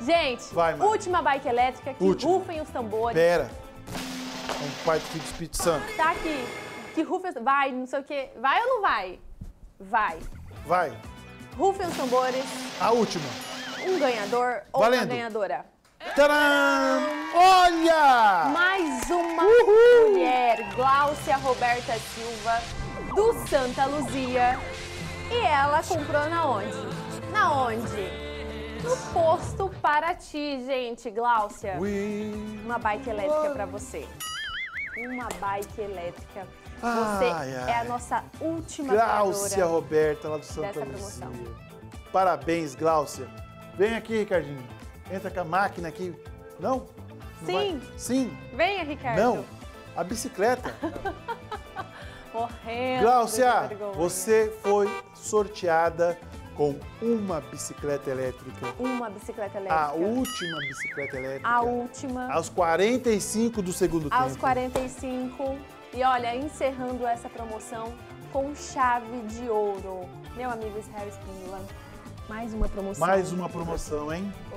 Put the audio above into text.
Gente, Vai, última bike elétrica, que Última. rufem os tambores. Pera. O pai do Espírito Santo. Tá aqui. Que rufem os... Vai, não sei o quê. Vai ou não vai? Vai. Vai. Rufem os tambores. A última. Um ganhador ou uma Valendo. ganhadora. Tcharam! Olha! Mais uma Uhul! mulher, Gláucia Roberta Silva, do Santa Luzia. E ela comprou na onde? Na onde? No posto Paraty, gente. Gláucia, uma bike elétrica pra você. Uma bike elétrica. Você Ai, ai. é a nossa última Gláucia. Roberta, lá do Santa promoção. Parabéns, Gláucia. Vem aqui, Ricardinho. Entra com a máquina aqui. Não? Não Sim. vai? Sim. Venha, Ricardo. Não. A bicicleta. Morrendo. Gláucia, você foi sorteada com uma bicicleta elétrica. Uma bicicleta elétrica. A última bicicleta elétrica. A última. Aos 45 do segundo aos tempo. 45. E olha, encerrando essa promoção com chave de ouro. Meu amigo Israel Espíndola, mais uma promoção. Mais uma promoção, hein?